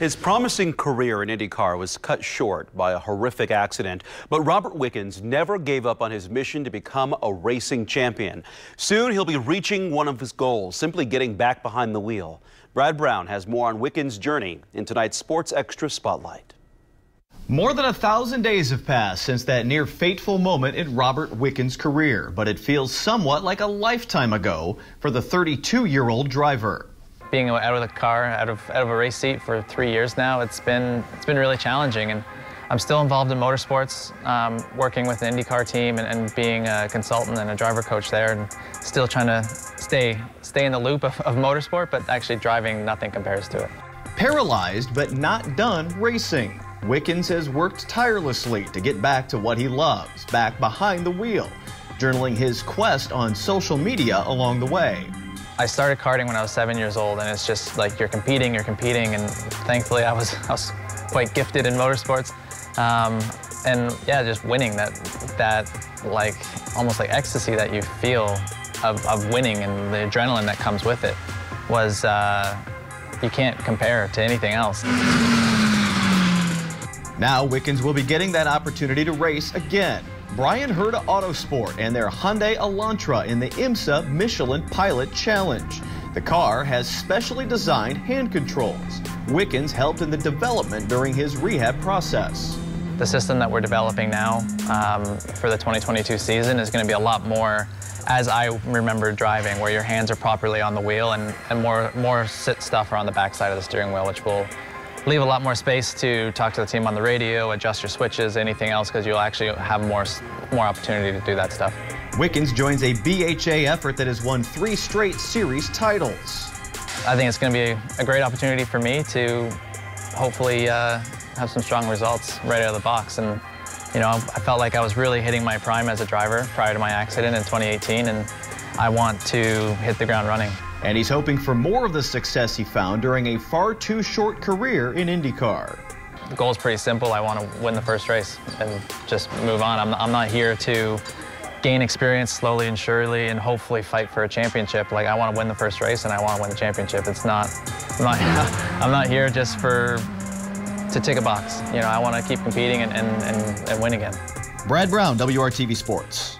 His promising career in IndyCar was cut short by a horrific accident, but Robert Wickens never gave up on his mission to become a racing champion. Soon he'll be reaching one of his goals, simply getting back behind the wheel. Brad Brown has more on Wickens' journey in tonight's Sports Xtra Spotlight. More than a thousand days have passed since that near fateful moment in Robert Wickens' career, but it feels somewhat like a lifetime ago for the 32-year-old driver being out of the car, out of out of a race seat for three years now, it's been it's been really challenging. And I'm still involved in motorsports, um, working with an IndyCar team and, and, being a consultant and a driver coach there, and still trying to stay stay in the loop of, of motorsport, but actually driving nothing compares to it. Paralyzed but not done racing. Wickens has worked tirelessly to get back to what he loves, back behind the wheel, journaling his quest on social media along the way. I started karting when I was seven years old, and it's just like you're competing, you're competing, and thankfully I was, I was quite gifted in motorsports. Um, and yeah, just winning that, that like almost like ecstasy that you feel of, of winning and the adrenaline that comes with it was, uh, you can't compare to anything else. Now Wickens will be getting that opportunity to race again. Bryan Herta Autosport and their Hyundai Elantra in the IMSA Michelin Pilot Challenge. The car has specially designed hand controls. Wickens helped in the development during his rehab process. The system that we're developing now um, for the 2022 season is going to be a lot more as I remember driving, where your hands are properly on the wheel and, and more, more sit stuff are on the backside of the steering wheel, which will leave a lot more space to talk to the team on the radio, adjust your switches, anything else, because you'll actually have more, more opportunity to do that stuff. Wickens joins a BHA effort that has won three straight series titles. I think it's going to be a great opportunity for me to hopefully uh, have some strong results right out of the box. And, you know, I felt like I was really hitting my prime as a driver prior to my accident in 2018, and I want to hit the ground running. And he's hoping for more of the success he found during a far too short career in IndyCar. The goal is pretty simple. I want to win the first race and just move on. I'm, I'm not here to gain experience slowly and surely and hopefully fight for a championship. Like I want to win the first race and I want to win the championship. It's not, I'm not, I'm not here just for, to tick a box. You know, I want to keep competing and, and, and, and win again. Brad Brown, WRTV Sports.